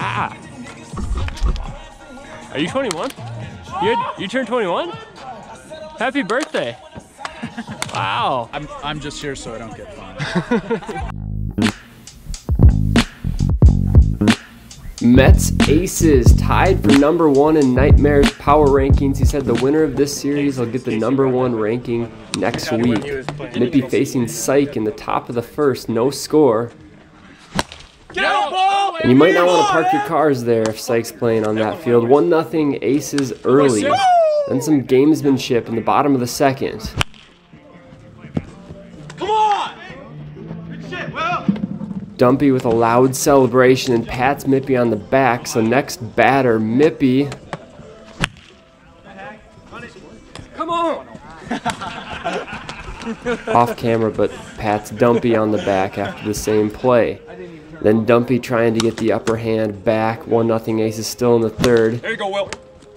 Ah. Are you 21? You, had, you turned 21? Happy birthday. Wow. I'm, I'm just here so I don't get fined. Mets aces tied for number one in Nightmare's power rankings. He said the winner of this series will get the number one ranking next week. Nippy facing Psych in the top of the first, no score. And you might not want to park your cars there if Sykes playing on that field. 1 nothing aces early. Then some gamesmanship in the bottom of the second. Come on! Good shit, Will! Dumpy with a loud celebration and pats Mippy on the back. So next batter, Mippy. Come on! Off camera, but pats Dumpy on the back after the same play. Then Dumpy trying to get the upper hand back. 1 nothing ace is still in the third. There you go, Will.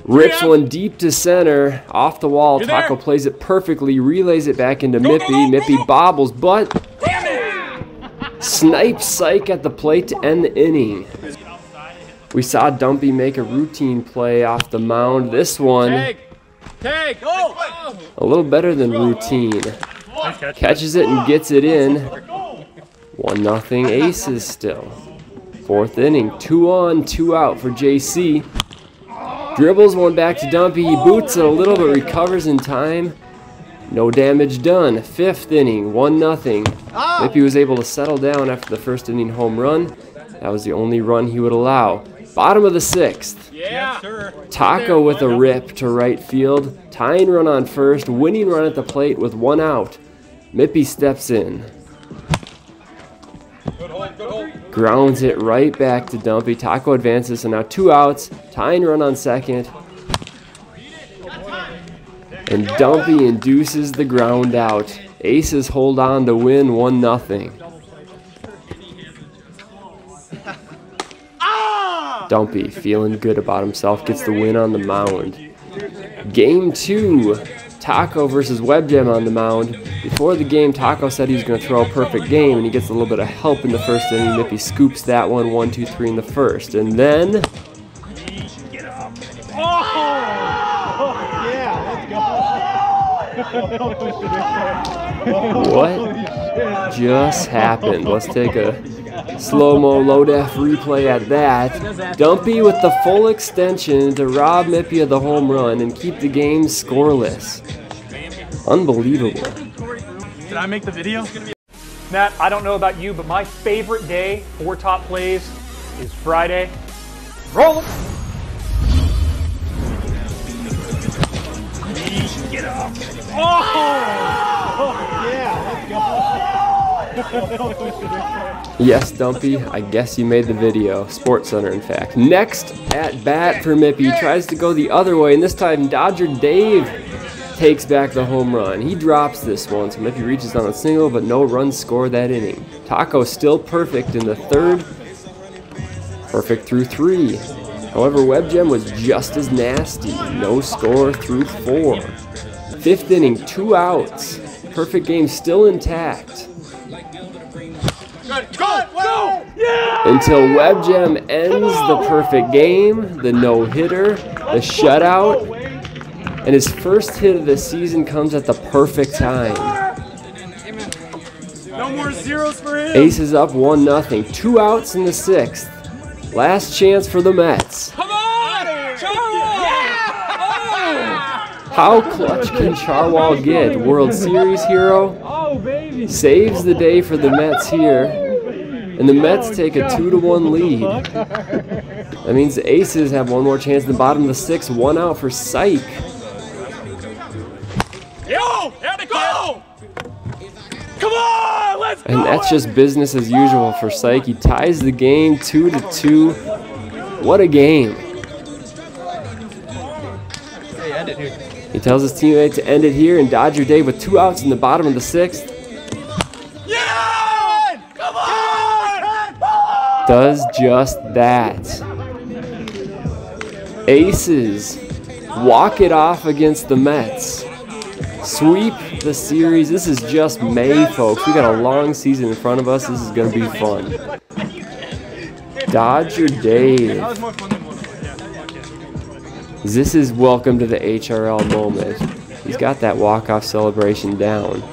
Rips one deep to center, off the wall. You're Taco there. plays it perfectly, relays it back into Go, go, Mippy. go, go, Mippy go. bobbles, but Damn it! Snipe Psych at the plate to end the inning. We saw Dumpy make a routine play off the mound. This one, Take! Take! Go! a little better than routine. Catches it and gets it in. 1 nothing aces still. Fourth inning, two on, two out for JC. Dribbles one back to Dumpy. He boots it a little but recovers in time. No damage done. Fifth inning, 1 nothing. Lippy was able to settle down after the first inning home run. That was the only run he would allow. Bottom of the sixth. Yeah! sir. Taco with a rip to right field. Tying run on first. Winning run at the plate with one out. Mippy steps in. Good hold, good hold. Grounds it right back to Dumpy. Taco advances, so now two outs. Tying run on second. And Dumpy induces the ground out. Aces hold on to win 1 0. Ah! Dumpy feeling good about himself gets the win on the mound. Game two, Taco versus Webgem on the mound. Before the game, Taco said he was going to throw a perfect game, and he gets a little bit of help in the first inning. Nippy scoops that one, one, two, three in the first, and then oh yeah what just happened? Let's take a slow-mo low def replay at that. Dumpy with the full extension to rob of the home run and keep the game scoreless. Unbelievable. Did I make the video? Matt, I don't know about you, but my favorite day for top plays is Friday. Roll 'em. Yes, Dumpy, I guess you made the video. SportsCenter, in fact. Next at bat for Mippy tries to go the other way, and this time Dodger Dave takes back the home run. He drops this one, so Mippy reaches on a single, but no runs scored that inning. Taco still perfect in the third, perfect through three. However, Webgem was just as nasty. No score through four. Fifth inning, two outs. Perfect game still intact. Good, good, Will! until Webgem ends the perfect game, the no hitter, the shutout, and his first hit of the season comes at the perfect time. No more zeros for him! Aces up 1 0, two outs in the sixth. Last chance for the Mets. Come on! Charlie! How clutch can Charwal get? World Series hero? Saves the day for the Mets here. And the Mets take a 2 to 1 lead. That means the Aces have one more chance in the bottom of the sixth. One out for Psych. Yo! There they go! Come on! Let's! And that's just business as usual for Psych. He ties the game 2 to 2. What a game. He tells his teammate to end it here, and Dodger Dave with two outs in the bottom of the sixth Yeah! Come on! does just that. Aces walk it off against the Mets. Sweep the series. This is just May, folks. We got a long season in front of us. This is going to be fun. Dodger Dave. This is welcome to the HRL moment. He's got that walk-off celebration down.